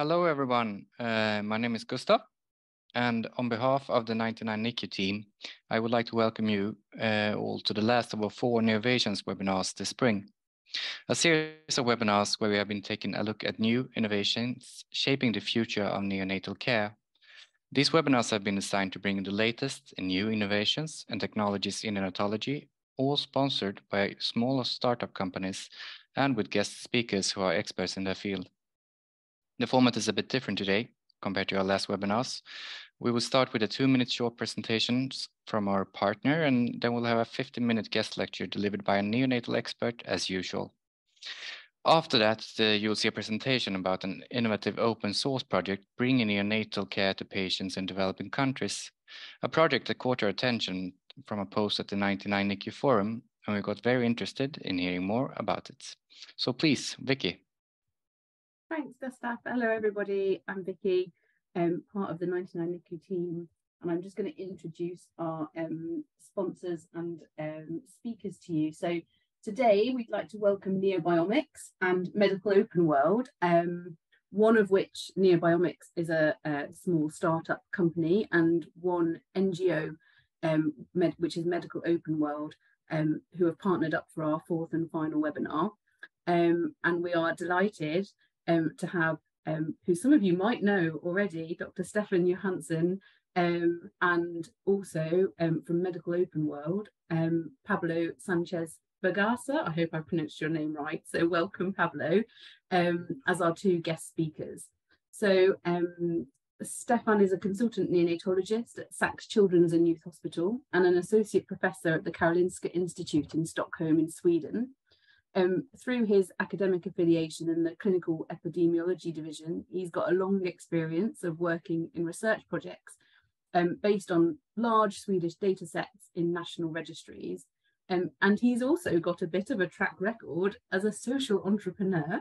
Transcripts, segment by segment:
Hello, everyone. Uh, my name is Gustav, and on behalf of the 99 NICU team, I would like to welcome you uh, all to the last of our four Neovations webinars this spring. A series of webinars where we have been taking a look at new innovations shaping the future of neonatal care. These webinars have been designed to bring the latest in new innovations and technologies in neonatology, all sponsored by small startup companies and with guest speakers who are experts in their field. The format is a bit different today compared to our last webinars. We will start with a two minute short presentations from our partner, and then we'll have a 15 minute guest lecture delivered by a neonatal expert as usual. After that, you'll see a presentation about an innovative open source project bringing neonatal care to patients in developing countries, a project that caught our attention from a post at the 99 NICU forum, and we got very interested in hearing more about it. So please, Vicky. Thanks, Gustav. Hello, everybody. I'm Vicky, um, part of the 99 NICU team, and I'm just going to introduce our um, sponsors and um, speakers to you. So today we'd like to welcome Neobiomics and Medical Open World, um, one of which Neobiomics is a, a, small startup company and one NGO, um, med, which is Medical Open World, um, who have partnered up for our fourth and final webinar. and we are delighted um, to have, um, who some of you might know already, Dr. Stefan Johansson, um, and also um, from Medical Open World, um, Pablo Sanchez Bergasa. I hope I pronounced your name right. So welcome, Pablo, um, as our two guest speakers. So Stefan is a consultant neonatologist at Sachs Children's and Youth Hospital and an associate professor at the Karolinska Institute in Stockholm in Sweden. Um, through his academic affiliation in the clinical epidemiology division, he's got a long experience of working in research projects um, based on large Swedish data sets in national registries. Um, and he's also got a bit of a track record as a social entrepreneur.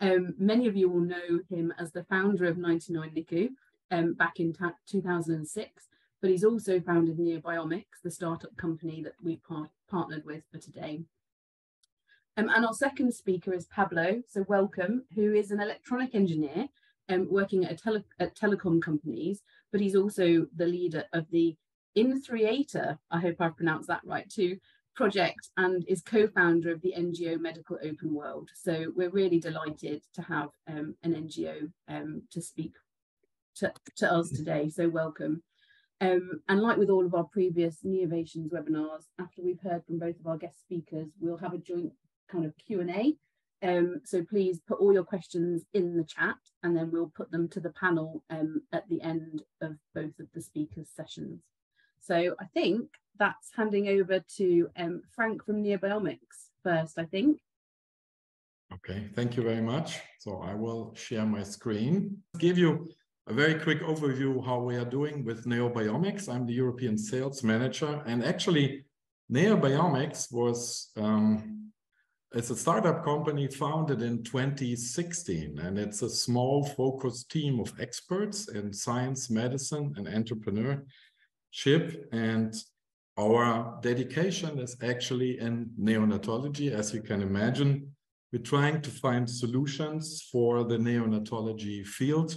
Um, many of you will know him as the founder of 99 NICU um, back in 2006, but he's also founded Neobiomics, the startup company that we've par partnered with for today. Um, and our second speaker is Pablo, so welcome, who is an electronic engineer um, working at, tele at telecom companies, but he's also the leader of the in3ator, I hope I've pronounced that right too, project and is co-founder of the NGO Medical Open World. So we're really delighted to have um, an NGO um, to speak to, to us today, so welcome. Um, and like with all of our previous Neovations webinars, after we've heard from both of our guest speakers, we'll have a joint kind of Q&A. Um, so please put all your questions in the chat and then we'll put them to the panel um, at the end of both of the speakers sessions. So I think that's handing over to um, Frank from Neobiomics first, I think. Okay, thank you very much. So I will share my screen. Give you a very quick overview how we are doing with Neobiomics. I'm the European sales manager and actually Neobiomics was um, it's a startup company founded in 2016, and it's a small focused team of experts in science, medicine, and entrepreneurship. And our dedication is actually in neonatology, as you can imagine. We're trying to find solutions for the neonatology field.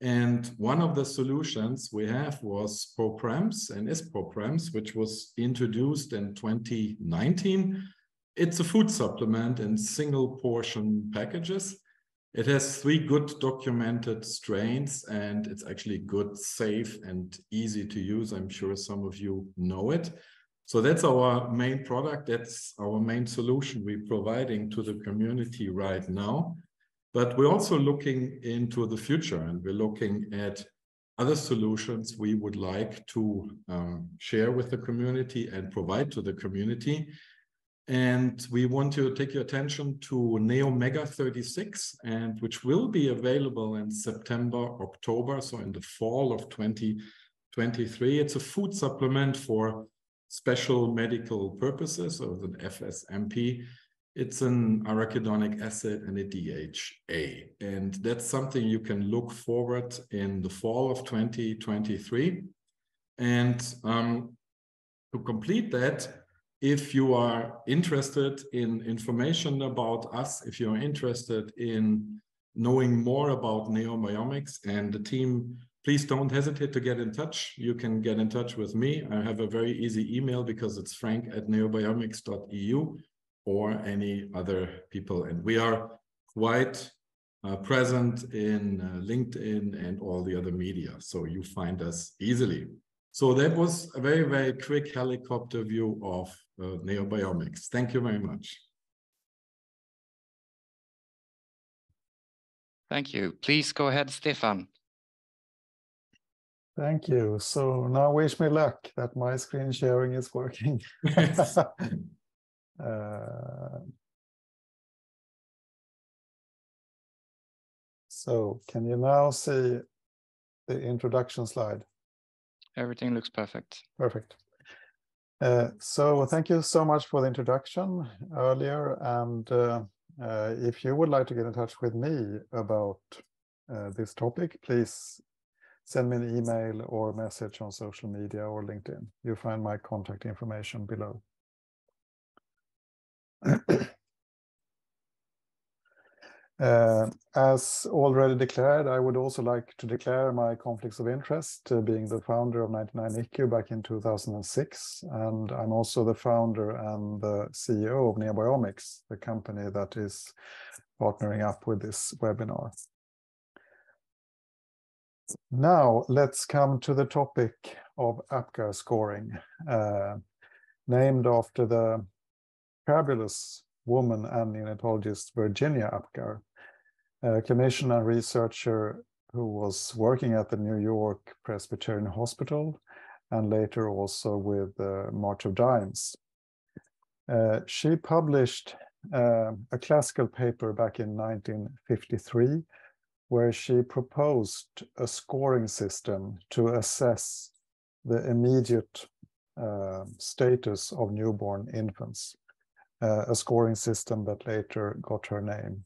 And one of the solutions we have was ProPrems and is ProPrems, which was introduced in 2019 it's a food supplement in single portion packages. It has three good documented strains and it's actually good, safe, and easy to use. I'm sure some of you know it. So that's our main product. That's our main solution we're providing to the community right now. But we're also looking into the future and we're looking at other solutions we would like to um, share with the community and provide to the community. And we want to take your attention to Neo Mega 36, and which will be available in September, October, so in the fall of 2023. It's a food supplement for special medical purposes, or an FSMP. It's an arachidonic acid and a DHA. And that's something you can look forward in the fall of 2023. And um, to complete that, if you are interested in information about us, if you're interested in knowing more about Neobiomics and the team, please don't hesitate to get in touch. You can get in touch with me. I have a very easy email because it's frank at neobiomics.eu or any other people. And we are quite uh, present in uh, LinkedIn and all the other media. So you find us easily. So that was a very, very quick helicopter view of uh, Neobiomics. Thank you very much. Thank you. Please go ahead, Stefan. Thank you. So now wish me luck that my screen sharing is working. uh, so can you now see the introduction slide? Everything looks perfect. Perfect. Uh, so thank you so much for the introduction earlier. And uh, uh, if you would like to get in touch with me about uh, this topic, please send me an email or message on social media or LinkedIn. You'll find my contact information below. Uh, as already declared, I would also like to declare my conflicts of interest, uh, being the founder of 99 NICU back in 2006. And I'm also the founder and the CEO of Neobiomics, the company that is partnering up with this webinar. Now, let's come to the topic of APGAR scoring, uh, named after the fabulous woman and neonatologist Virginia Apgar, a clinician and researcher who was working at the New York Presbyterian Hospital and later also with uh, March of Dimes. Uh, she published uh, a classical paper back in 1953 where she proposed a scoring system to assess the immediate uh, status of newborn infants, uh, a scoring system that later got her name.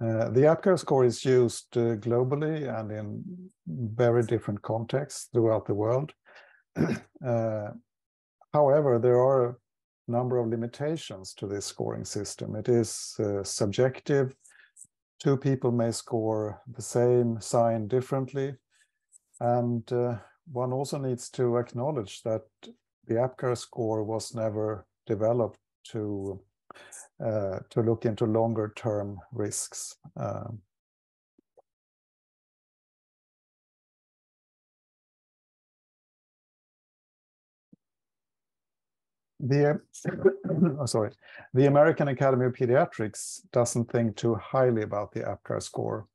Uh, the APGAR score is used uh, globally and in very different contexts throughout the world. uh, however, there are a number of limitations to this scoring system. It is uh, subjective. Two people may score the same sign differently. And uh, one also needs to acknowledge that the APGAR score was never developed to uh, to look into longer term risks. Um, the oh, sorry, the American Academy of Pediatrics doesn't think too highly about the APGAR score.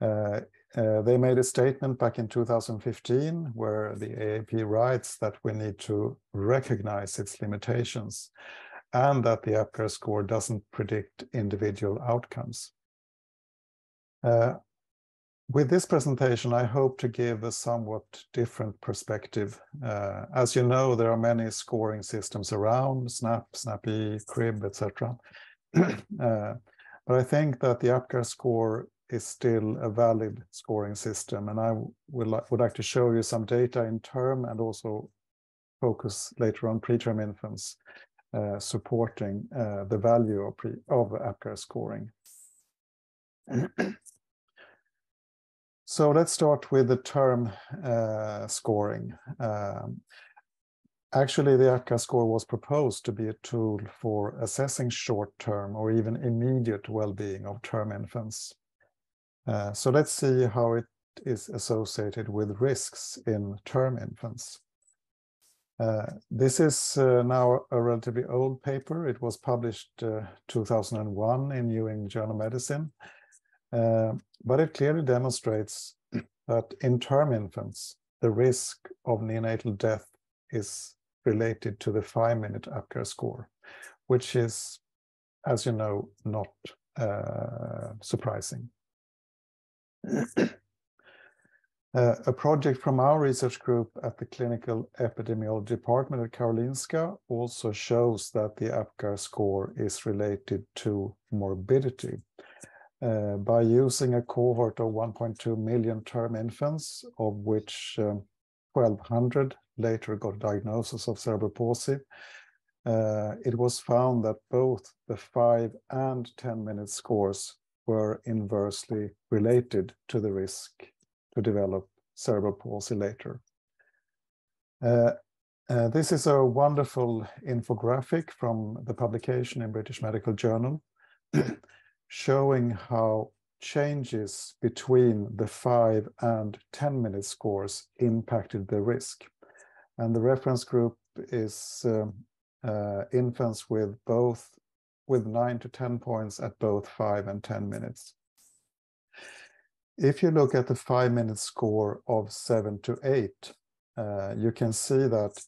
Uh, uh, they made a statement back in 2015 where the AAP writes that we need to recognize its limitations and that the APGAR score doesn't predict individual outcomes. Uh, with this presentation, I hope to give a somewhat different perspective. Uh, as you know, there are many scoring systems around, SNAP, SNAP-E, CRIB, etc. uh, but I think that the APGAR score is still a valid scoring system, and I would, li would like to show you some data in term and also focus later on preterm infants supporting uh, the value of, pre of APGAR scoring. so let's start with the term uh, scoring. Um, actually, the APGAR score was proposed to be a tool for assessing short-term or even immediate well-being of term infants. Uh, so let's see how it is associated with risks in term infants. Uh, this is uh, now a relatively old paper. It was published uh, 2001 in New England Journal of Medicine, uh, but it clearly demonstrates that in term infants, the risk of neonatal death is related to the five-minute APGAR score, which is, as you know, not uh, surprising. Uh, a project from our research group at the Clinical Epidemiology Department at Karolinska also shows that the APGAR score is related to morbidity. Uh, by using a cohort of 1.2 million term infants, of which um, 1,200 later got diagnosis of cerebral palsy, uh, it was found that both the five and 10 minute scores were inversely related to the risk to develop cerebral palsy later. Uh, uh, this is a wonderful infographic from the publication in British Medical Journal showing how changes between the five and 10 minute scores impacted the risk. And the reference group is um, uh, infants with both with nine to 10 points at both five and 10 minutes. If you look at the five minute score of seven to eight, uh, you can see that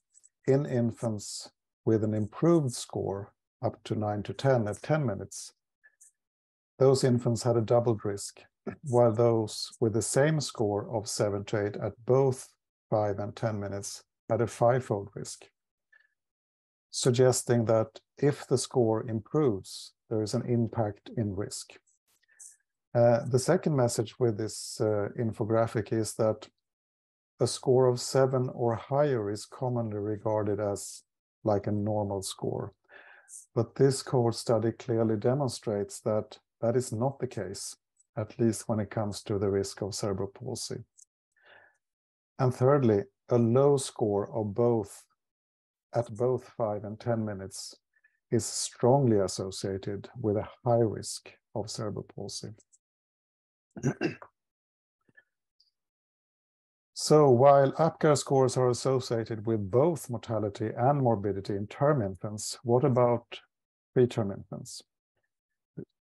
in infants with an improved score up to 9 to 10 at 10 minutes, those infants had a doubled risk, while those with the same score of 7 to 8 at both 5 and 10 minutes had a fivefold risk, suggesting that if the score improves, there is an impact in risk. Uh, the second message with this uh, infographic is that a score of seven or higher is commonly regarded as like a normal score. But this cohort study clearly demonstrates that that is not the case, at least when it comes to the risk of cerebral palsy. And thirdly, a low score of both at both 5 and 10 minutes is strongly associated with a high risk of cerebral palsy. So while APGAR scores are associated with both mortality and morbidity in term infants, what about preterm infants?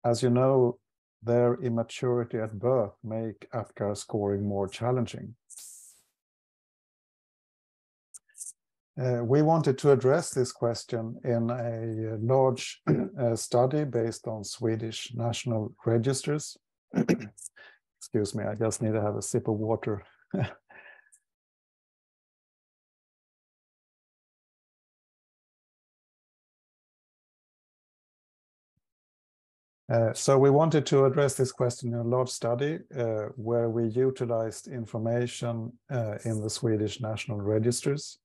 As you know, their immaturity at birth make APGAR scoring more challenging. Uh, we wanted to address this question in a large uh, study based on Swedish national registers. Excuse me, I just need to have a sip of water. Uh, so we wanted to address this question in a large study uh, where we utilized information uh, in the Swedish national registers.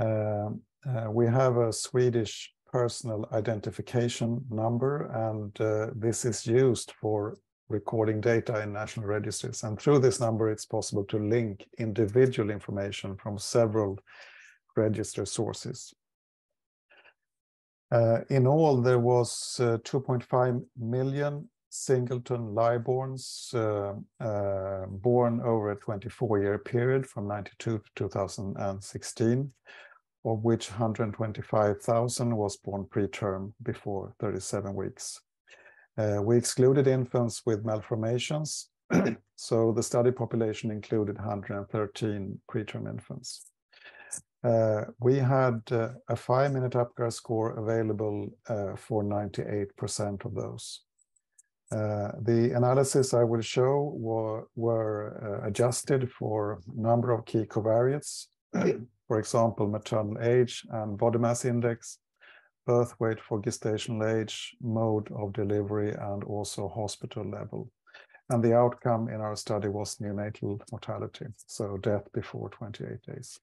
Um, uh, we have a Swedish personal identification number, and uh, this is used for recording data in national registers. And through this number, it's possible to link individual information from several register sources. Uh, in all, there was uh, 2.5 million singleton liveborns uh, born over a 24-year period from 92 to 2016, of which 125,000 was born preterm before 37 weeks. We excluded infants with malformations, so the study population included 113 preterm infants. Uh, we had uh, a five-minute APGAR score available uh, for 98% of those. Uh, the analysis I will show were, were uh, adjusted for number of key covariates, for example, maternal age and body mass index, birth weight for gestational age, mode of delivery, and also hospital level. And the outcome in our study was neonatal mortality, so death before 28 days.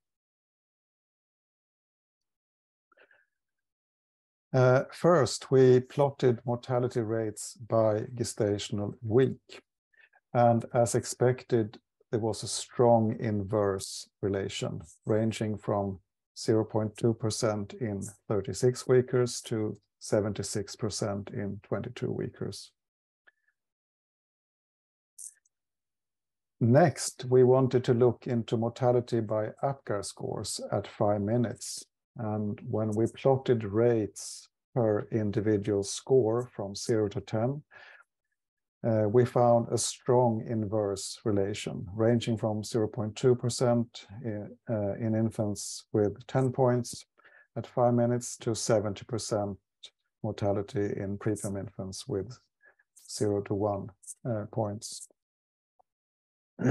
Uh, first, we plotted mortality rates by gestational week. And as expected, there was a strong inverse relation ranging from 0.2% in 36 weekers to 76% in 22 weekers. Next, we wanted to look into mortality by APGAR scores at five minutes. And when we plotted rates per individual score from 0 to 10, uh, we found a strong inverse relation ranging from 0.2% in, uh, in infants with 10 points at five minutes to 70% mortality in preterm infants with 0 to 1 uh, points.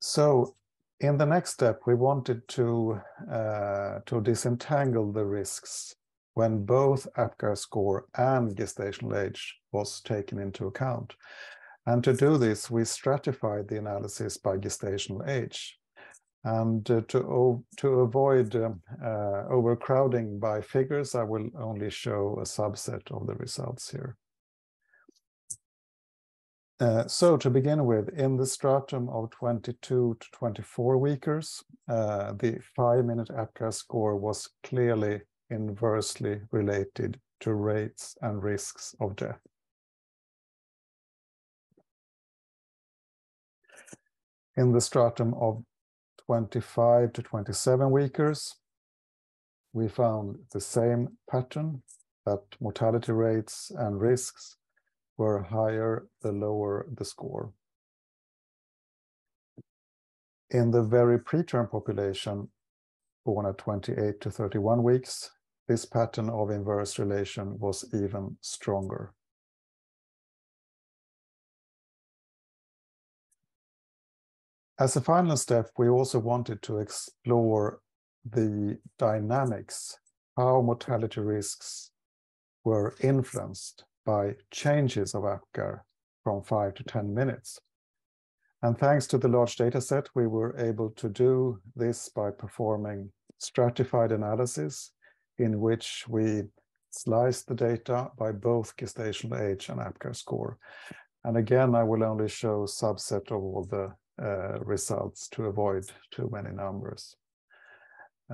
so in the next step, we wanted to, uh, to disentangle the risks when both APGAR score and gestational age was taken into account. And to do this, we stratified the analysis by gestational age. And uh, to, to avoid um, uh, overcrowding by figures, I will only show a subset of the results here. Uh, so to begin with, in the stratum of 22 to 24 weekers, uh, the five-minute APGAR score was clearly inversely related to rates and risks of death. In the stratum of 25 to 27 weekers, we found the same pattern that mortality rates and risks were higher the lower the score. In the very preterm population, born at 28 to 31 weeks, this pattern of inverse relation was even stronger. As a final step, we also wanted to explore the dynamics, how mortality risks were influenced by changes of APGAR from five to 10 minutes. And thanks to the large data set, we were able to do this by performing stratified analysis in which we sliced the data by both gestational age and APGAR score. And again, I will only show subset of all the uh, results to avoid too many numbers.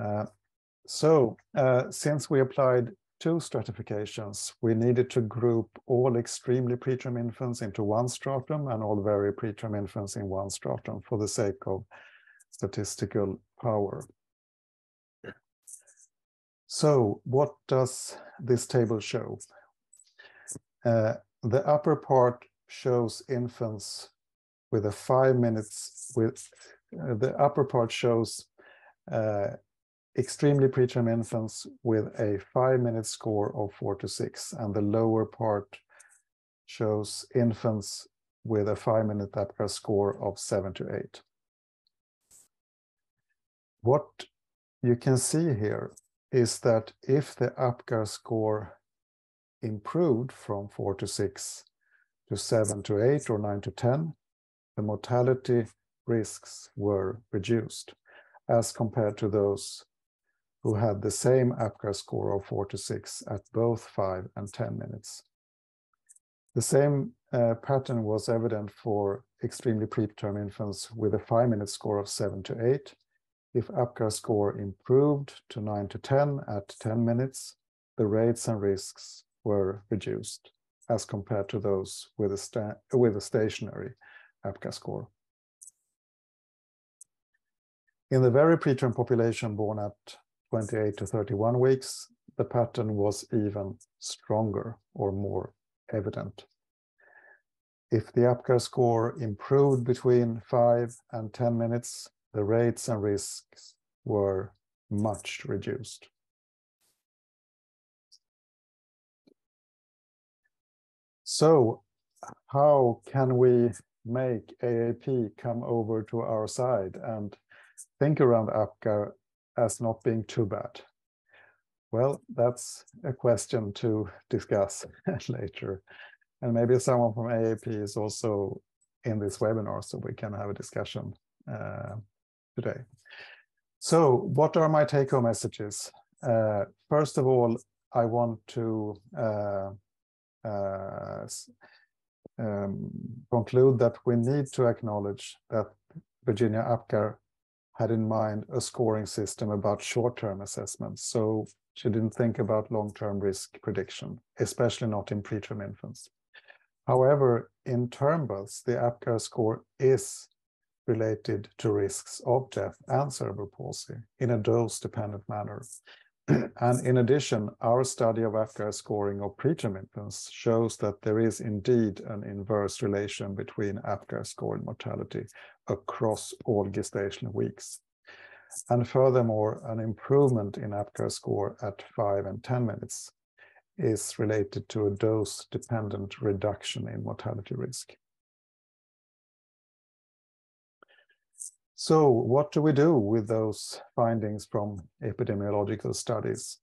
Uh, so uh, since we applied two stratifications, we needed to group all extremely preterm infants into one stratum and all very preterm infants in one stratum for the sake of statistical power. So what does this table show? Uh, the upper part shows infants with a five minutes with uh, the upper part shows uh, extremely preterm infants with a five minute score of four to six, and the lower part shows infants with a five minute APGAR score of seven to eight. What you can see here is that if the APGAR score improved from four to six to seven to eight or nine to 10, the mortality risks were reduced as compared to those who had the same APGAR score of 4 to 6 at both 5 and 10 minutes. The same uh, pattern was evident for extremely preterm infants with a 5-minute score of 7 to 8. If APGAR score improved to 9 to 10 at 10 minutes, the rates and risks were reduced as compared to those with a, with a stationary APGAR score. In the very preterm population born at 28 to 31 weeks, the pattern was even stronger or more evident. If the APGAR score improved between 5 and 10 minutes, the rates and risks were much reduced. So how can we make AAP come over to our side and think around APGAR as not being too bad? Well, that's a question to discuss later. And maybe someone from AAP is also in this webinar, so we can have a discussion uh, today. So what are my take-home messages? Uh, first of all, I want to uh, uh um, conclude that we need to acknowledge that Virginia APGAR had in mind a scoring system about short-term assessments. So she didn't think about long-term risk prediction, especially not in preterm infants. However, in term births, the APGAR score is related to risks of death and cerebral palsy in a dose-dependent manner. and in addition, our study of APGAR scoring of preterm infants shows that there is indeed an inverse relation between APGAR score and mortality across all gestational weeks. And furthermore, an improvement in APGAR score at 5 and 10 minutes is related to a dose-dependent reduction in mortality risk. So what do we do with those findings from epidemiological studies?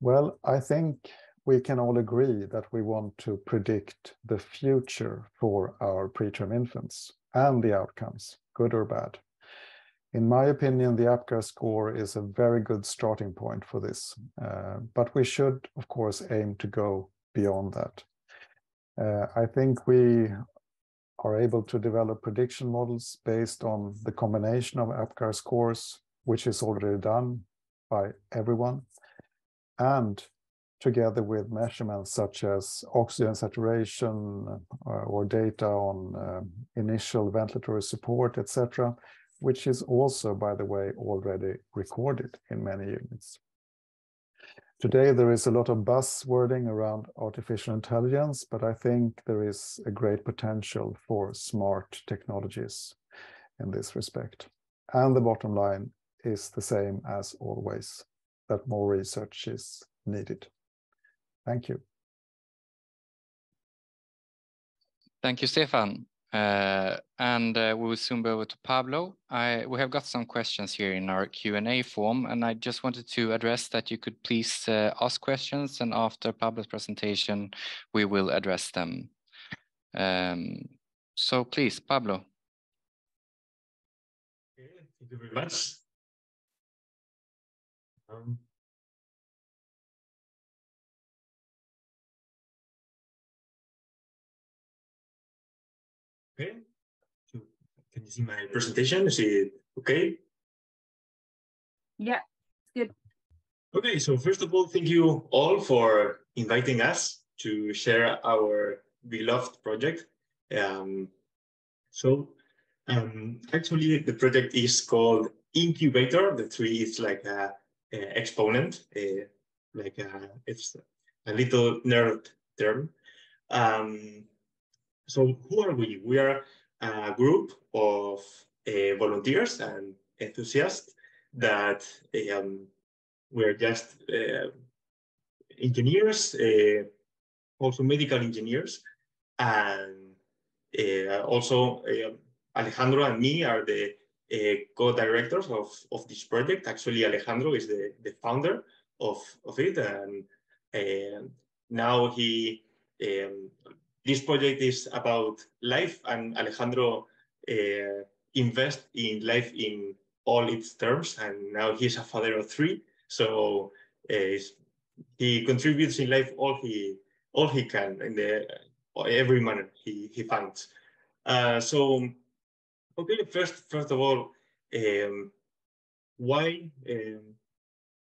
Well, I think we can all agree that we want to predict the future for our preterm infants and the outcomes, good or bad. In my opinion, the APGAR score is a very good starting point for this, uh, but we should, of course, aim to go beyond that. Uh, I think we are able to develop prediction models based on the combination of APGAR scores, which is already done by everyone, and together with measurements such as oxygen saturation uh, or data on uh, initial ventilatory support, etc., which is also, by the way, already recorded in many units. Today, there is a lot of buzzwording around artificial intelligence, but I think there is a great potential for smart technologies in this respect. And the bottom line is the same as always, that more research is needed. Thank you. Thank you, Stefan. Uh, and uh, we will soon be over to Pablo. I, we have got some questions here in our Q&A form, and I just wanted to address that you could please uh, ask questions, and after Pablo's presentation, we will address them. Um, so please, Pablo. Okay, thank you very much. Um, Okay, so can you see my presentation? Is it okay? Yeah, it's good. Okay, so first of all, thank you all for inviting us to share our beloved project. Um, so um, actually, the project is called in3ator. The tree is like a, a exponent, a, like a, it's a little nerd term. Um, so who are we? We are a group of uh, volunteers and enthusiasts that um, we're just uh, engineers, uh, also medical engineers, and uh, also uh, Alejandro and me are the uh, co-directors of, of this project. Actually, Alejandro is the, the founder of, of it, and now he um, this project is about life, and Alejandro uh, invests in life in all its terms, and now he's a father of three. So uh, he contributes in life all he all he can in the every manner he he finds. Uh, so okay, first first of all, um, why um,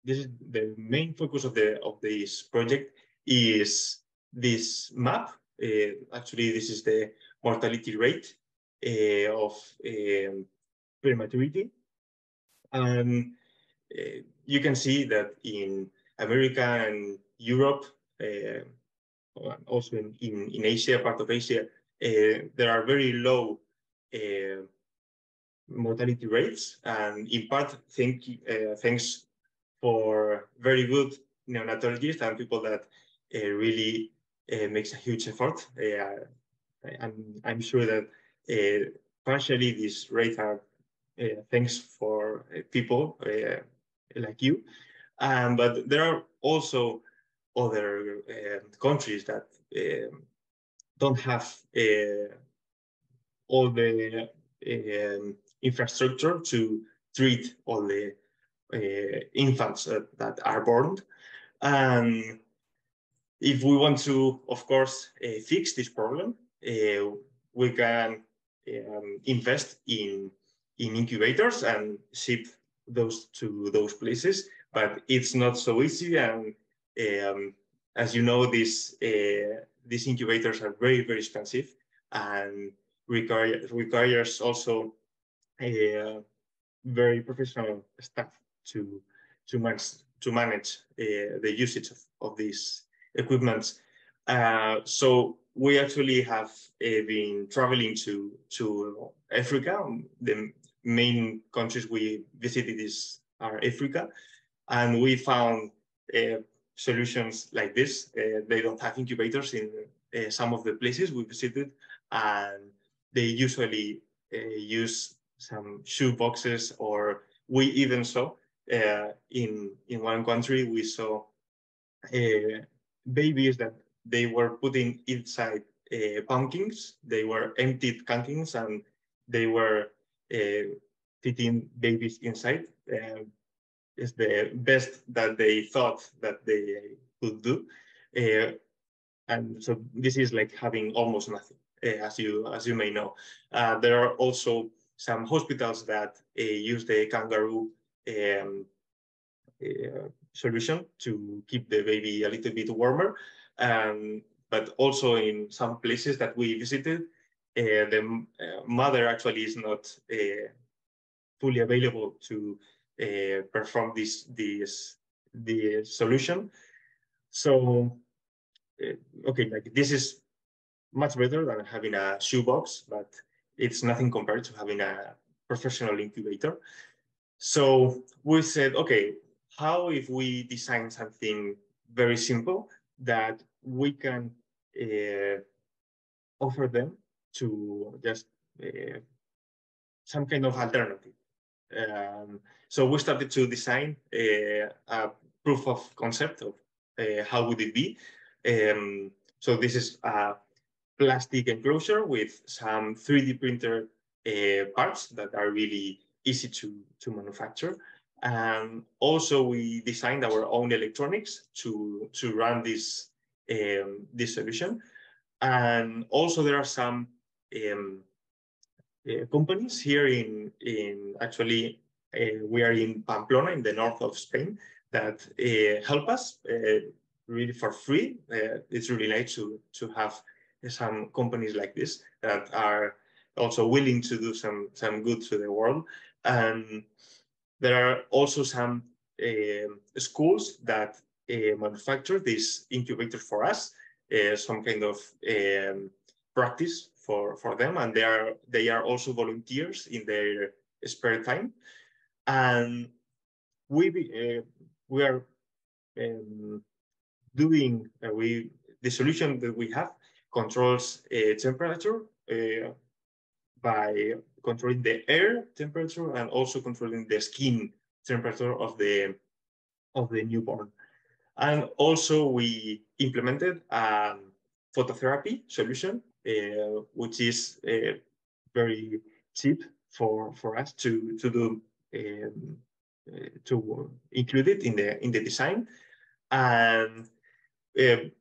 this is the main focus of the of this project is this map actually, this is the mortality rate uh, of um, prematurity. And uh, you can see that in America and Europe, also in, in, in, Asia, part of Asia, there are very low mortality rates, and in part, thank, uh, thanks for very good neonatologists and people that uh, really uh, makes a huge effort. Uh, I'm, I'm sure that uh, partially these rates are thanks for people like you. Um, but there are also other countries that um, don't have all the um, infrastructure to treat all the uh, infants uh, that are born. And if we want to, of course, uh, fix this problem, uh, we can um, invest in in incubators and ship those to those places. But it's not so easy, and um, as you know, these uh, these incubators are very very expensive and require requires also a very professional staff to to manage to manage uh, the usage of, of these equipment. Uh, so we actually have uh, been traveling to to Africa. The main countries we visited is are Africa, and we found uh, solutions like this. Uh, they don't have incubators in uh, some of the places we visited, and they usually uh, use some shoe boxes, or we even saw in in one country we saw babies that they were putting inside uh, pumpkins. They were emptied pumpkins and they were uh, fitting babies inside uh, is the best that they thought that they could do. Uh, and so this is like having almost nothing, as you as you may know. Uh, there are also some hospitals that use the kangaroo um, solution to keep the baby a little bit warmer. Um, but also in some places that we visited, uh, the uh, mother actually is not uh, fully available to uh, perform this this the solution. So okay, like this is much better than having a shoebox, but it's nothing compared to having a professional incubator. So we said, okay, how if we design something very simple that we can uh, offer them to just uh, some kind of alternative. Um, so we started to design uh, a proof of concept of uh, how would it be. Um, so this is a plastic enclosure with some 3D printer uh, parts that are really easy to, to manufacture. And also we designed our own electronics to, to run this, um, this solution. And also there are some um, uh, companies here in, in actually, uh, we are in Pamplona in the north of Spain that uh, help us uh, really for free. Uh, it's really nice to, to have some companies like this that are also willing to do some, some good to the world. And there are also some uh, schools that uh, manufacture this incubator for us, uh, some kind of um, practice for, for them. And they are, they are also volunteers in their spare time. And we, uh, we are um, doing, uh, we, the solution that we have controls uh, temperature by controlling the air temperature and also controlling the skin temperature of the of the newborn. And also we implemented a phototherapy solution, uh, which is uh, very cheap for, for us to, to do um, uh, to include it in the in the design. And um,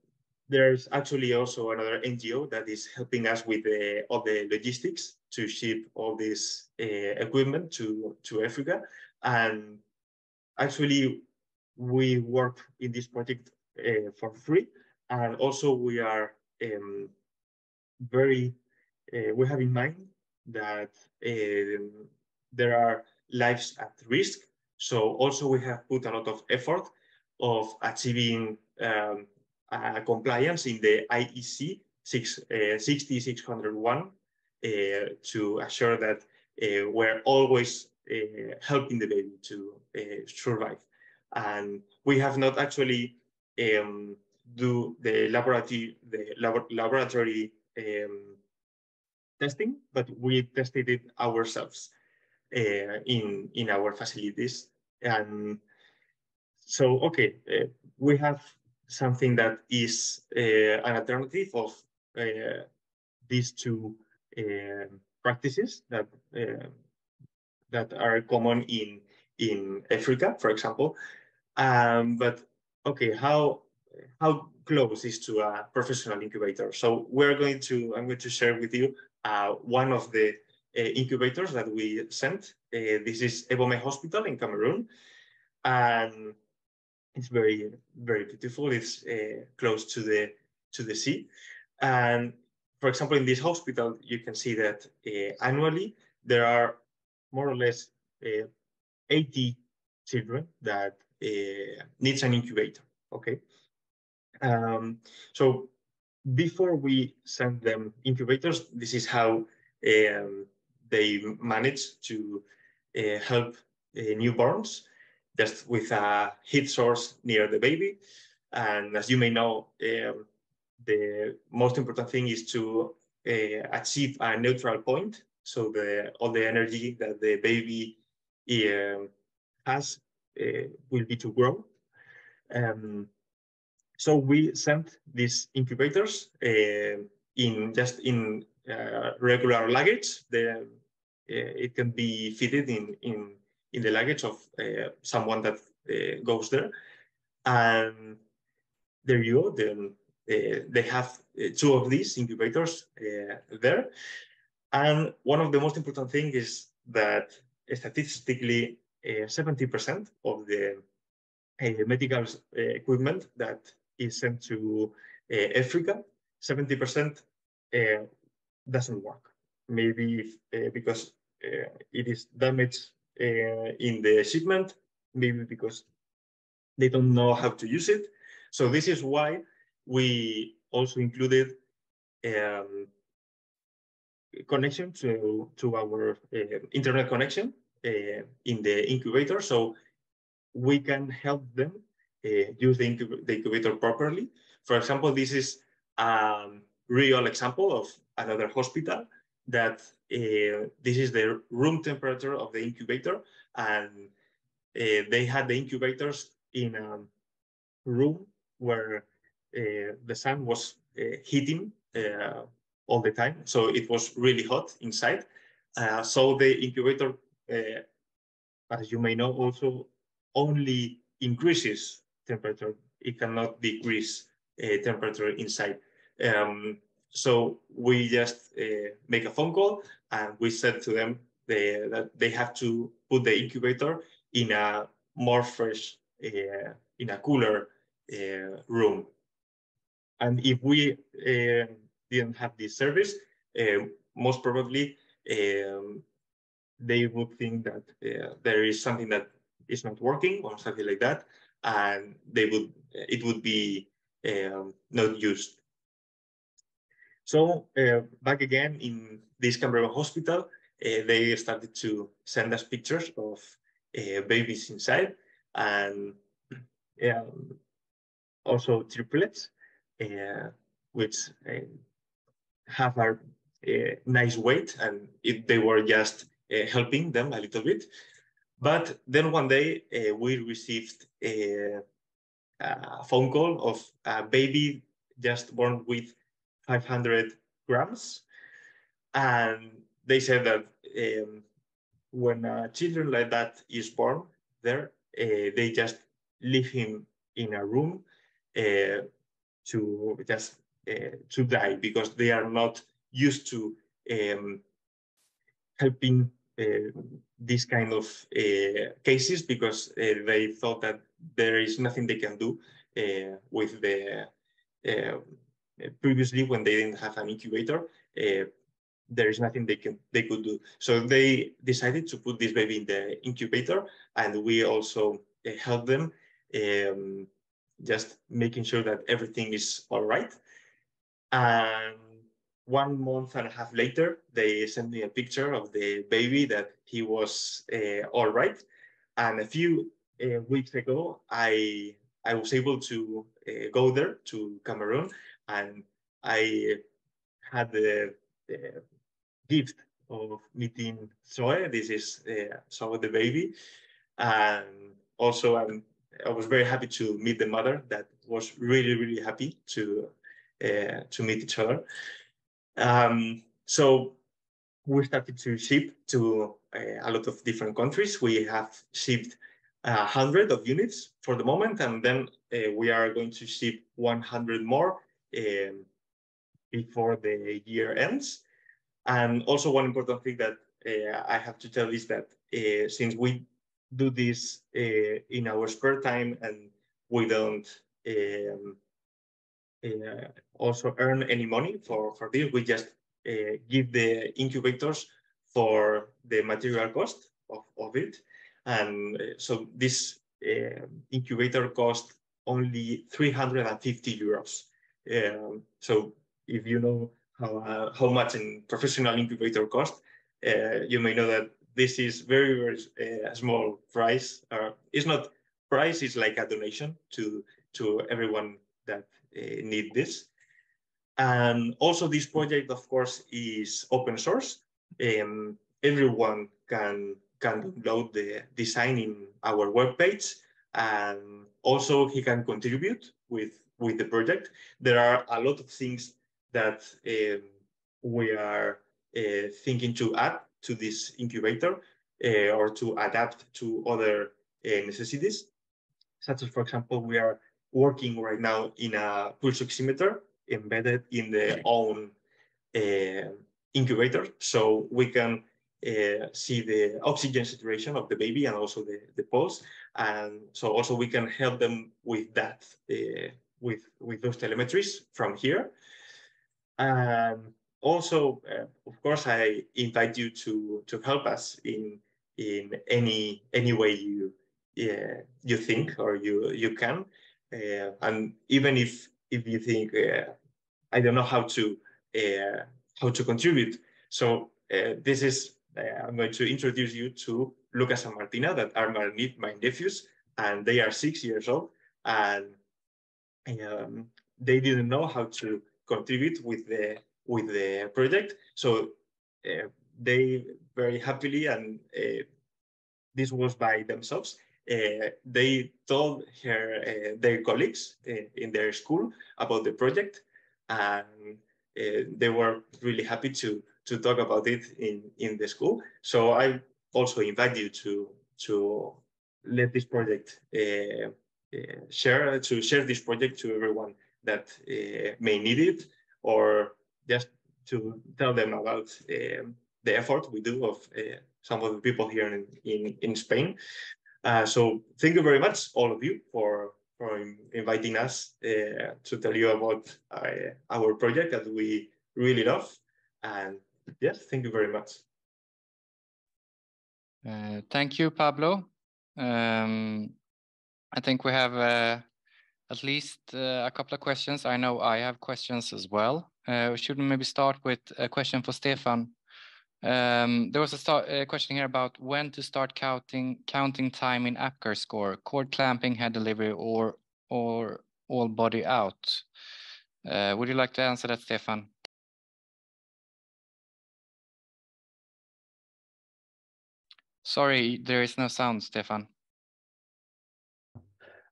there's actually also another NGO that is helping us with the, all the logistics to ship all this uh, equipment to, to Africa. And actually, we work in this project uh, for free. And also we are um, very, uh, we have in mind that um, there are lives at risk. So also we have put a lot of effort of achieving um, uh, compliance in the IEC 6, uh, 60601 to assure that uh, we're always uh, helping the baby to survive. And we have not actually um, do the laboratory the lab laboratory um, testing, but we tested it ourselves uh, in in our facilities. And so, okay, uh, we have something that is uh, an alternative of uh, these two uh, practices that that are common in in Africa, for example. Um, but okay, how how close is to a professional incubator? So we're going to I'm going to share with you uh, one of the uh, incubators that we sent. Uh, this is Ebome Hospital in Cameroon, and it's very, very beautiful. It's uh, close to the to the sea, and for example, in this hospital, you can see that uh, annually there are more or less uh, 80 children that uh, needs an incubator. Okay, um, so before we send them incubators, this is how um, they manage to uh, help uh, newborns just with a heat source near the baby. And as you may know, um, the most important thing is to uh, achieve a neutral point. So the all the energy that the baby uh, has uh, will be to grow. Um, so we sent these incubators uh, in just in uh, regular luggage. The it can be fitted in in in the luggage of someone that goes there, and there you go. Then Uh, they have uh, two of these incubators uh, there, and one of the most important things is that statistically, 70% of the medical equipment that is sent to Africa, 70% doesn't work. Maybe because it is damaged in the shipment, maybe because they don't know how to use it. So this is why we also included um, connection to, to our uh, internet connection uh, in the incubator. So we can help them uh, use the, incub the, incubator properly. For example, this is a real example of another hospital that uh, this is the room temperature of the incubator and uh, they had the incubators in a room where the sun was heating all the time. So it was really hot inside. Uh, so the incubator, uh, as you may know, also only increases temperature. It cannot decrease uh, temperature inside. Um, so we just uh, make a phone call and we said to them they, that they have to put the incubator in a more fresh, uh, in a cooler uh, room. And if we didn't have this service, uh, most probably um, they would think that there is something that is not working or something like that, and they would it would be um, not used. So uh, back again in this Camberwell hospital, uh, they started to send us pictures of uh, babies inside and um, also triplets, which have a, a nice weight and it, they were just uh, helping them a little bit. But then one day uh, we received a, a, phone call of a baby just born with 500 grams. And they said that um, when a children like that is born there, uh, they just leave him in a room uh, to just uh, to die because they are not used to um, helping uh, these kind of uh, cases because they thought that there is nothing they can do with the previously when they didn't have an incubator there is nothing they can they could do. So they decided to put this baby in the incubator, and we also help them, um, just making sure that everything is all right. And one month and a half later, they sent me a picture of the baby that he was uh, all right. And a few uh, weeks ago, I I was able to uh, go there to Cameroon, and I had the, the gift of meeting Zoe. This is uh, Zoe the baby, and also I'm, I was very happy to meet the mother. That was really really happy to uh, to meet each other. Um, so we started to ship to uh, a lot of different countries. We have shipped a hundred of units for the moment, and then uh, we are going to ship 100 more um, before the year ends. And also one important thing that uh, I have to tell is that uh, since we do this uh, in our spare time and we don't um, uh, also earn any money for, for this. We just uh, give the incubators for the material cost of, of it. And so this incubator cost only 350 euros. Um, so if you know how, how much in professional incubator cost, you may know that this is very, very uh, small price. it's not price, it's like a donation to, to everyone that uh, need this. And also this project, of course, is open source. Um, everyone can, can download the design in our webpage and also he can contribute with, with the project. There are a lot of things that um, we are uh, thinking to add to this incubator uh, or to adapt to other uh, necessities. Such as, for example, we are working right now in a pulse oximeter embedded in the own uh, incubator. So we can uh, see the oxygen saturation of the baby and also the, the pulse. And so also we can help them with that, uh, with, with those telemetries from here. And also, uh, of course, I invite you to, to help us in, in any, any way you, uh, you think or you, you can. Uh, and even if, if you think, uh, I don't know how to, uh, how to contribute. So this is I'm going to introduce you to Lucas and Martina that are my, my nephews, and they are six years old, and um, they didn't know how to contribute with the with the project. So uh, they very happily, and uh, this was by themselves. Uh, they told her uh, their colleagues uh, in their school about the project, and they were really happy to to talk about it in, in the school. So I also invite you to, to let this project uh, uh, share, to share this project to everyone that uh, may need it, or just to tell them about um, the effort we do of uh, some of the people here in, in, in Spain. Uh, so thank you very much, all of you, for, for inviting us uh, to tell you about our project that we really love. And yes, thank you very much. Uh, thank you, Pablo. Um, I think we have uh, at least uh, a couple of questions. I know I have questions as well. Uh, we should maybe start with a question for Stefan. Um, there was a, start, a, question here about when to start counting counting time in APGAR score, cord clamping, head delivery, or or all body out. Uh, would you like to answer that, Stefan? Sorry, there is no sound, Stefan.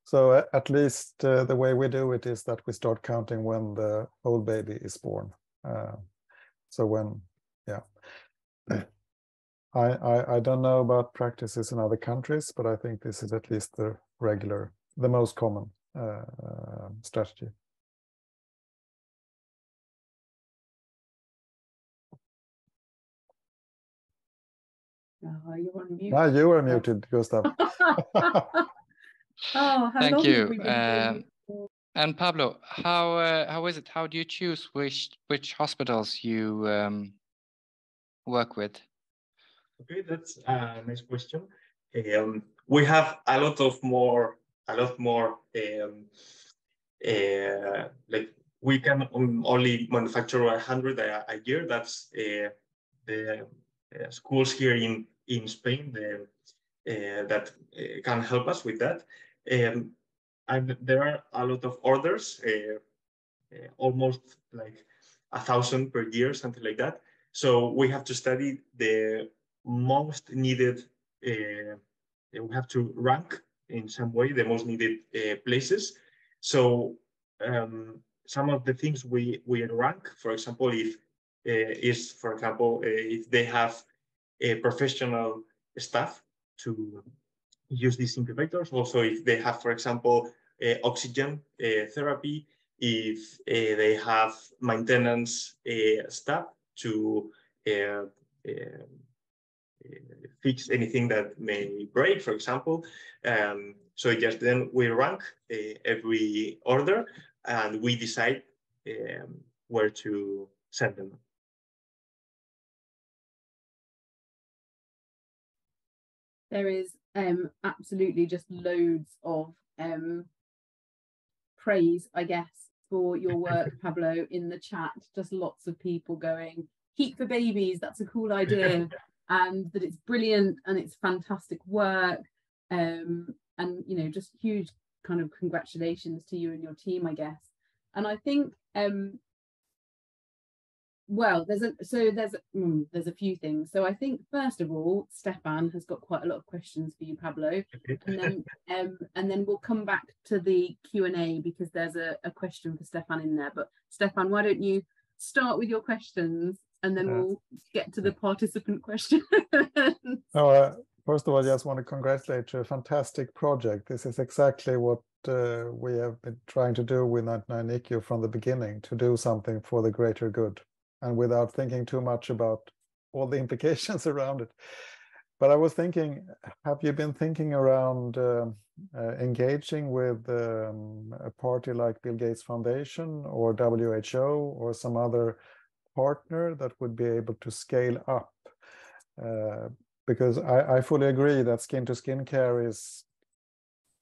So uh, at least uh, the way we do it is that we start counting when the old baby is born. Uh, so when, yeah. I, I, I don't know about practices in other countries, but I think this is at least the regular, the most common uh, strategy. Oh, you're on mute. Ah, you were muted, Gustav. oh, Thank you. Um, and Pablo, how uh, how is it? How do you choose which which hospitals you um, work with? Okay, that's a nice question. Um, we have a lot of more, a lot more, um, uh, like we can only manufacture a hundred a, a, year. That's uh, the uh, schools here in in Spain the, uh, that uh, can help us with that. Um, and there are a lot of orders, almost like a thousand per year, something like that. So we have to study the most needed. we have to rank in some way the most needed places. So um, some of the things we we rank, for example, if uh, is, for example, uh, if they have a professional staff to use these incubators. Also, if they have, for example, uh, oxygen therapy, if they have maintenance staff to fix anything that may break, for example. Um, so just then we rank uh, every order and we decide um, where to send them. there is um, absolutely just loads of um, praise, I guess, for your work, Pablo, in the chat. Just lots of people going, "Keep for babies, that's a cool idea. and that it's brilliant and it's fantastic work. Um, and, you know, just huge kind of congratulations to you and your team, I guess. And I think um, well there's a so there's mm, there's a few things so i think first of all stefan has got quite a lot of questions for you pablo and then um and then we'll come back to the q&a because there's a, a question for stefan in there but stefan why don't you start with your questions and then Yeah. we'll get to the participant question. No, uh, first of all, I just want to congratulate you. A fantastic project. This is exactly what uh, we have been trying to do with 99 NICU from the beginning, to do something for the greater good and without thinking too much about all the implications around it. But I was thinking, have you been thinking around um, uh, engaging with um, a party like Bill Gates Foundation or WHO or some other partner that would be able to scale up? Uh, because I, I fully agree that skin to skin care is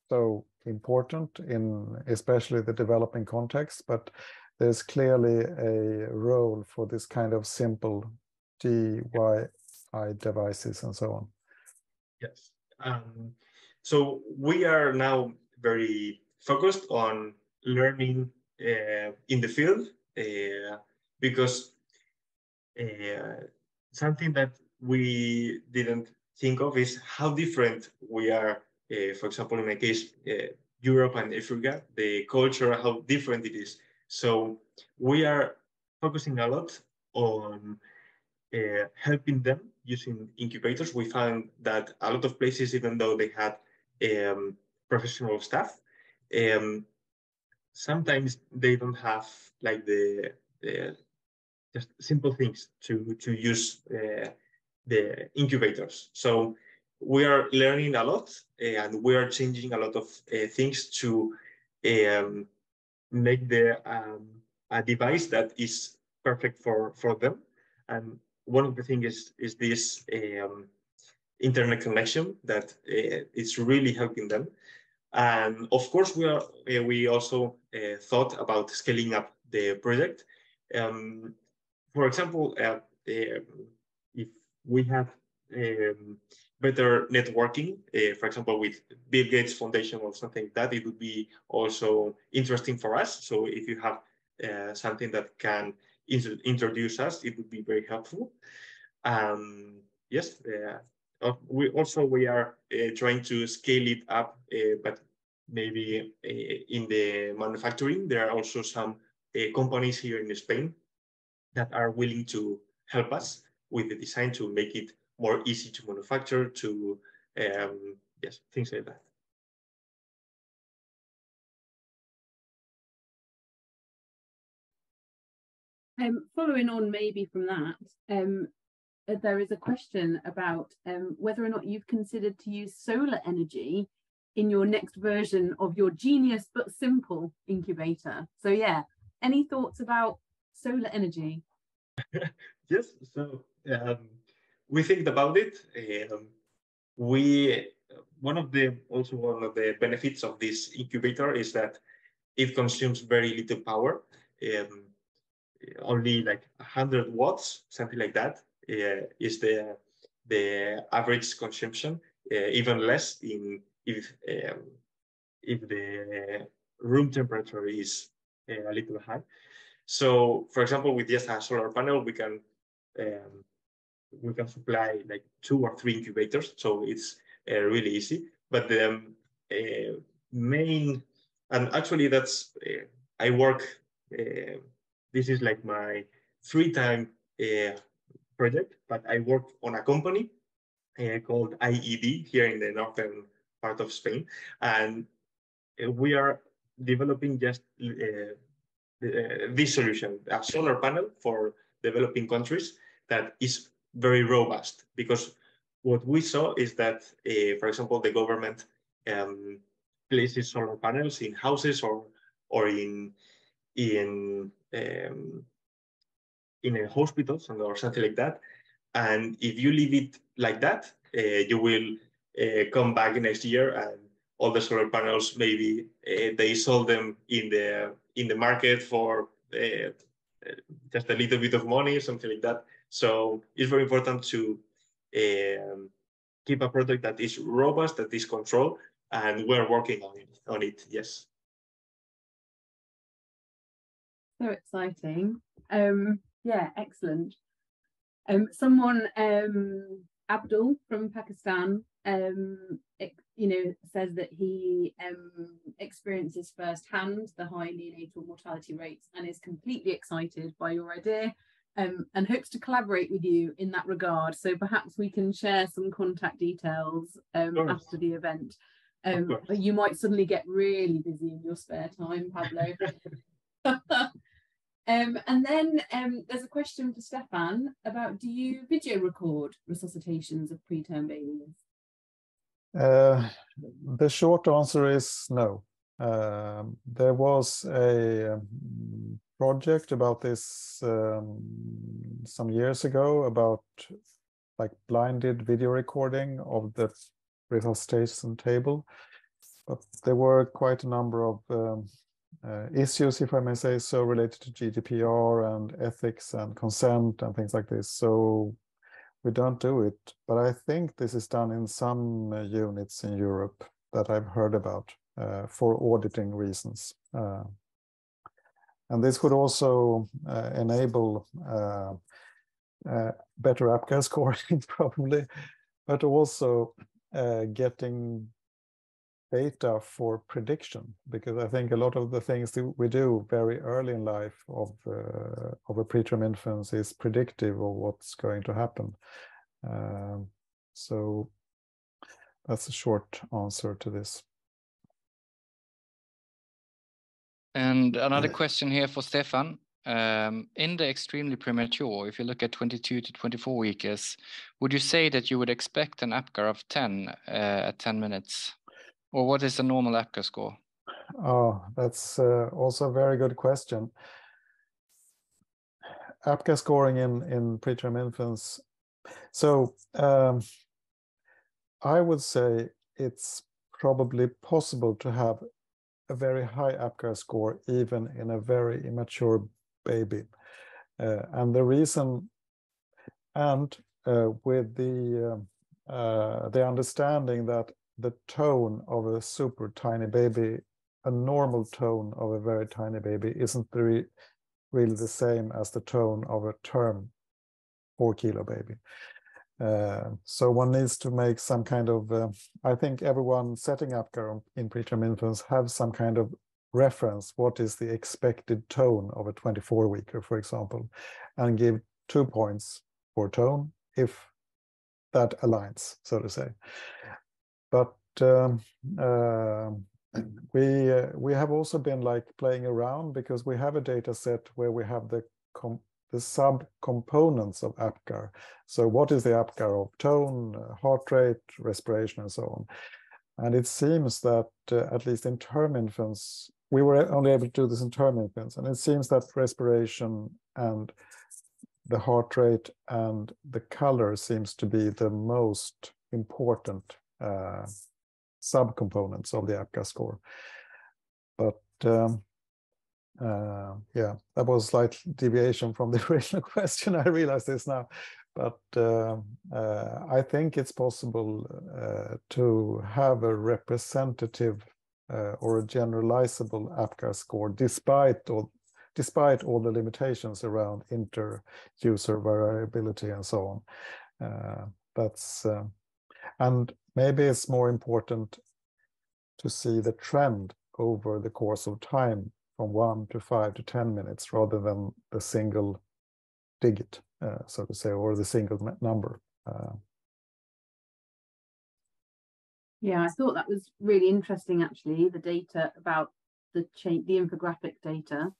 so important in especially the developing context, but there's clearly a role for this kind of simple DIY devices and so on. Yes. Um, so we are now very focused on learning uh, in the field uh, because uh, something that we didn't think of is how different we are. uh, for example, in my case, uh, Europe and Africa, the culture, how different it is. So we are focusing a lot on uh, helping them using incubators. We found that a lot of places, even though they had um, professional staff, um, sometimes they don't have like the, the just simple things to to use uh, the incubators. So we are learning a lot and we are changing a lot of uh, things to um, make the um, a device that is perfect for for them. And one of the things is is this um, internet connection that uh, is really helping them. And of course, we are uh, we also uh, thought about scaling up the project. Um, for example, uh, um, if we have um, better networking, uh, for example, with Bill Gates Foundation or something like that, it would be also interesting for us. So if you have uh, something that can int introduce us, it would be very helpful. Um, yes, uh, we also we are uh, trying to scale it up, uh, but maybe uh, in the manufacturing, there are also some companies here in Spain that are willing to help us with the design to make it more easy to manufacture, to um, yes, things like that. Um, following on maybe from that, um, uh, there is a question about um, whether or not you've considered to use solar energy in your next version of your genius but simple incubator. So yeah, any thoughts about solar energy? yes, so um, we think about it. Um, we one of the also one of the benefits of this incubator is that it consumes very little power, um, only like 100 watts, something like that, uh, is the the average consumption. Uh, even less in if um, if the room temperature is uh, a little high. So, for example, with just a solar panel, we can um, we can supply like two or three incubators, so it's uh, really easy. But the um, uh, main, and actually that's, uh, I work, uh, this is like my free time uh, project, but I work on a company uh, called IED here in the northern part of Spain. And we are developing just this solution, a solar panel for developing countries that is very robust because what we saw is that, uh, for example, the government um, places solar panels in houses or or in in um, in a hospitals or something like that. And if you leave it like that, uh, you will uh, come back next year and all the solar panels maybe uh, they sold them in the in the market for uh, just a little bit of money, something like that. So it's very important to um, keep a product that is robust, that is controlled, and we're working on it. On it, yes. So exciting. Um, yeah, excellent. Um, someone, um, Abdul from Pakistan, um, you know, says that he um, experiences firsthand the high neonatal mortality rates and is completely excited by your idea um, and hopes to collaborate with you in that regard. So perhaps we can share some contact details um, after the event. Um, you might suddenly get really busy in your spare time, Pablo. um, and then um, there's a question for Stefan about do you video record resuscitations of preterm babies? Uh, the short answer is no. Uh, there was a um, project about this um, some years ago about like blinded video recording of the resuscitation table. But there were quite a number of um, uh, issues, if I may say so, related to GDPR and ethics and consent and things like this. So we don't do it. But I think this is done in some uh, units in Europe that I've heard about uh, for auditing reasons. Uh, and this would also uh, enable uh, uh, better APGAR scoring probably, but also getting data for prediction because I think a lot of the things that we do very early in life of uh, of a preterm infant is predictive of what's going to happen. Um, so that's a short answer to this. And another question here for Stefan. Um, in the extremely premature, if you look at 22 to 24 weekers, would you say that you would expect an APGAR of 10 uh, at 10 minutes? Or what is the normal APGAR score? Oh, that's uh, also a very good question. APGAR scoring in, in preterm infants. So um, I would say it's probably possible to have a very high APGAR score even in a very immature baby. Uh, and the reason, and uh, with the uh, uh, the understanding that the tone of a super tiny baby, a normal tone of a very tiny baby, isn't really the same as the tone of a term four kilo baby. Uh, so one needs to make some kind of, uh, I think everyone setting up in preterm infants have some kind of reference. What is the expected tone of a 24 weeker, for example, and give two points for tone if that aligns, so to say. But um, uh, we uh, we have also been like playing around because we have a data set where we have the the sub-components of APGAR. So what is the APGAR of tone, uh, heart rate, respiration, and so on. And it seems that, uh, at least in term infants, we were only able to do this in term infants, and it seems that respiration and the heart rate and the color seems to be the most important uh, subcomponents of the APGAR score. But um, uh, yeah, that was a slight deviation from the original question. I realize this now, but uh, uh, I think it's possible uh, to have a representative uh, or a generalizable APGAR score despite all, despite all the limitations around inter-user variability and so on. Uh, that's and maybe it's more important to see the trend over the course of time from one to five to 10 minutes rather than the single digit, uh, so to say, or the single number. Uh, yeah, I thought that was really interesting, actually, the data about the change, the infographic data.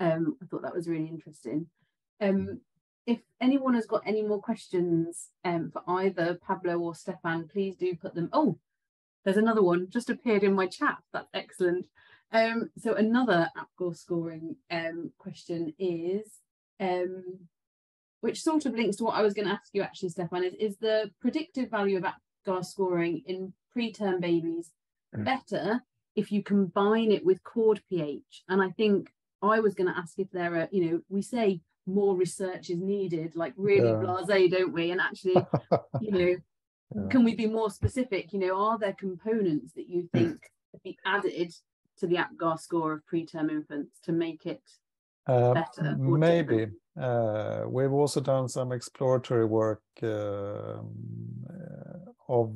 Um, I thought that was really interesting. Um, if anyone has got any more questions um, for either Pablo or Stefan, please do put them. Oh, there's another one just appeared in my chat. That's excellent. Um, so another APGAR scoring um, question is, um, which sort of links to what I was going to ask you actually, Stefan, is, is the predictive value of APGAR scoring in preterm babies mm. better if you combine it with cord pH? And I think I was going to ask if there are, you know, we say more research is needed, like really yeah. blase, don't we? And actually, you know, yeah. can we be more specific? You know, are there components that you think could be added to the APGAR score of preterm infants to make it uh, better? Maybe. Uh, we've also done some exploratory work uh, of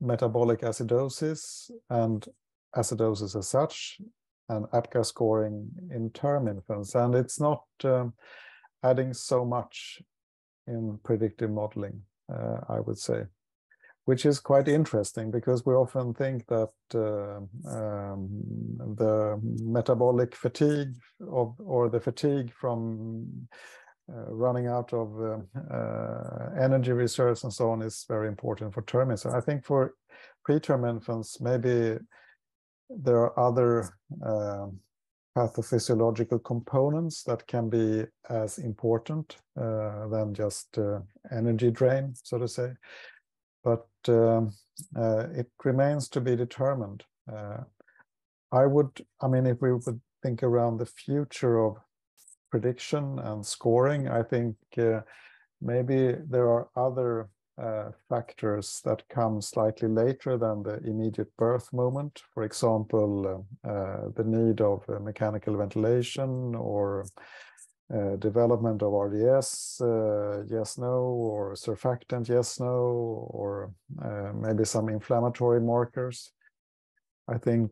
metabolic acidosis and acidosis as such and APGAR scoring in term infants. And it's not, um, adding so much in predictive modeling, uh, I would say, which is quite interesting because we often think that uh, um, the metabolic fatigue of or the fatigue from uh, running out of uh, uh, energy reserves and so on is very important for term. So I think for preterm infants, maybe there are other um, pathophysiological components that can be as important uh, than just uh, energy drain, so to say. But um, uh, it remains to be determined. Uh, I would, I mean, if we would think around the future of prediction and scoring, I think uh, maybe there are other uh, factors that come slightly later than the immediate birth moment. For example, uh, uh the need of uh, mechanical ventilation or uh, development of RDS, yes, no, or surfactant, yes, no, or maybe some inflammatory markers. I think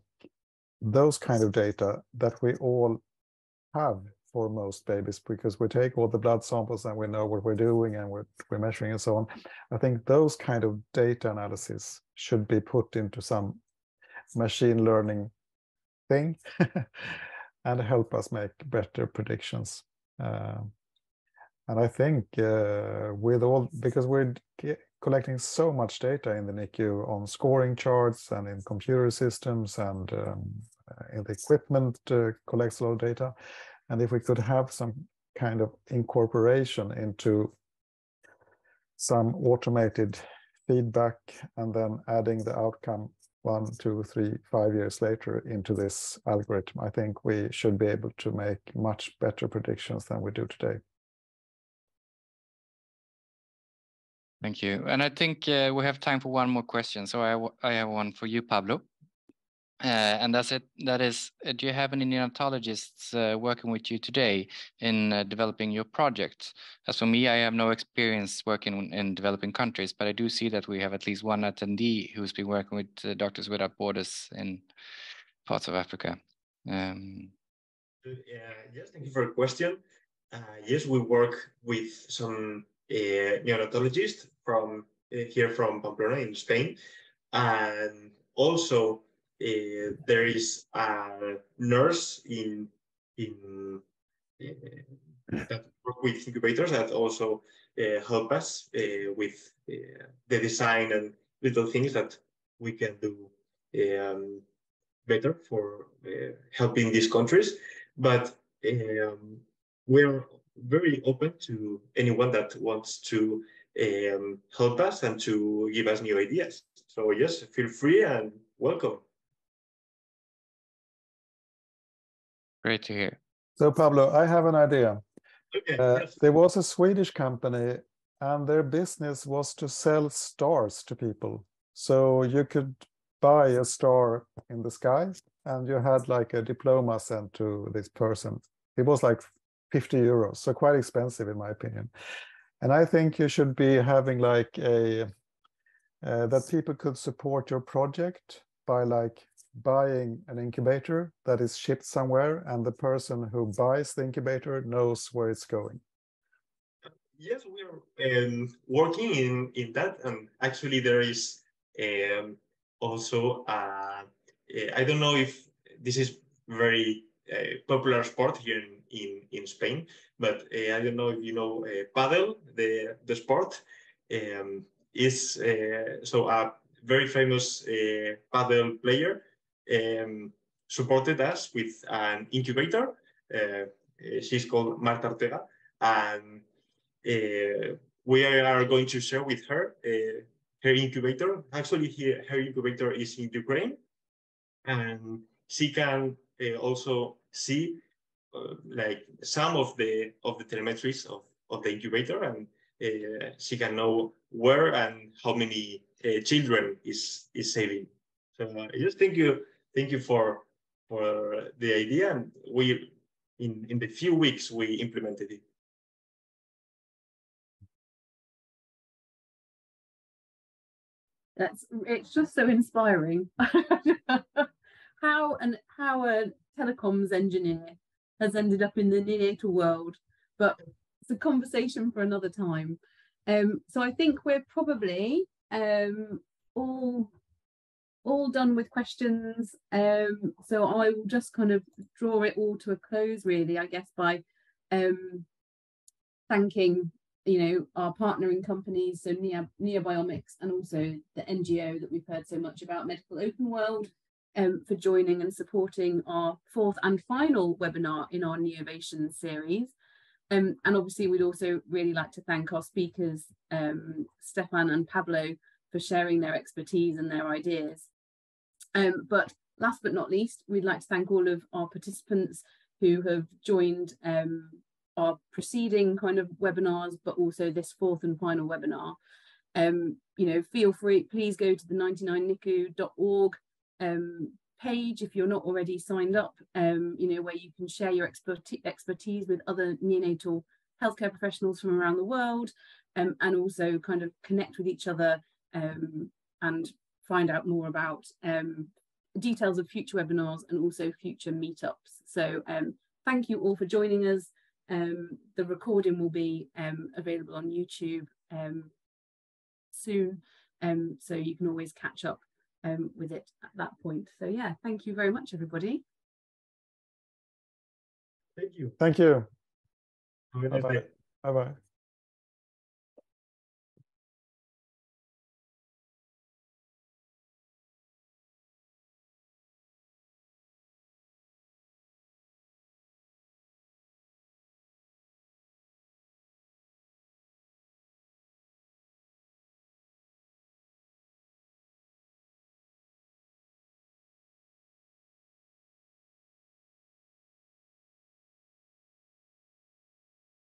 those kind of data that we all have for most babies because we take all the blood samples and we know what we're doing and we're, we're measuring and so on. I think those kind of data analysis should be put into some machine learning thing and help us make better predictions. Uh, and I think uh, with all, because we're collecting so much data in the NICU on scoring charts and in computer systems and um, in the equipment uh, collects a lot of data. And if we could have some kind of incorporation into some automated feedback and then adding the outcome one, two, three, five years later into this algorithm, I think we should be able to make much better predictions than we do today. Thank you. And I think uh, we have time for one more question. So I, I have one for you, Pablo. Uh, and that's it. That is, uh, do you have any neonatologists uh, working with you today in uh, developing your project? As for me, I have no experience working in developing countries, but I do see that we have at least one attendee who's been working with uh, Doctors Without Borders in parts of Africa. Um, yes, thank you for the question. Yes, we work with some neonatologists from here from Pamplona in Spain, and also uh, there is a nurse in in uh, that work with incubators that also uh, help us with the design and little things that we can do um, better for helping these countries. But um, we're very open to anyone that wants to um, help us and to give us new ideas. So yes, feel free and welcome. Great to hear. So Pablo, I have an idea. Okay, uh, yes. There was a Swedish company and their business was to sell stars to people. So you could buy a star in the sky and you had like a diploma sent to this person. It was like 50 euros, so quite expensive in my opinion. And I think you should be having like a, uh, that people could support your project by like buying an incubator that is shipped somewhere and the person who buys the incubator knows where it's going. Yes we're um, working in in that and actually there is um, also uh, i don't know if this is very uh, popular sport here in, in, in spain but uh, i don't know if you know uh, padel the the sport um, is uh, so a very famous padel player um, supported us with an incubator. Uh, she's called Marta Ortega, and uh, we are going to share with her uh, her incubator. Actually, her, her incubator is in Ukraine, and she can uh, also see uh, like some of the of the telemetries of, of the incubator, and uh, she can know where and how many children is is saving. So I just think you thank you for for the idea. And we, in in the few weeks, we implemented it. That's it's just so inspiring. how and how a telecoms engineer has ended up in the neonatal world, but it's a conversation for another time. Um, so I think we're probably um, all all done with questions. Um, so I will just kind of draw it all to a close, really, I guess, by um, thanking you know our partnering companies, so Neo, Neobiomics and also the NGO that we've heard so much about, Medical Open World, um, for joining and supporting our fourth and final webinar in our Neovation series. Um, and obviously, we'd also really like to thank our speakers, um, Stefan and Pablo, for sharing their expertise and their ideas. Um, but last but not least, we'd like to thank all of our participants who have joined um, our preceding kind of webinars, but also this fourth and final webinar. Um, you know, feel free, please go to the 99nicu.org um, page if you're not already signed up, um, you know, where you can share your expertise, expertise with other neonatal healthcare professionals from around the world um, and also kind of connect with each other um, and find out more about um, details of future webinars and also future meetups. So um, thank you all for joining us. Um, the recording will be um, available on YouTube um, soon, um, so you can always catch up um, with it at that point. So yeah, thank you very much, everybody. Thank you. Thank you. Have a nice Bye-bye. Bye-bye.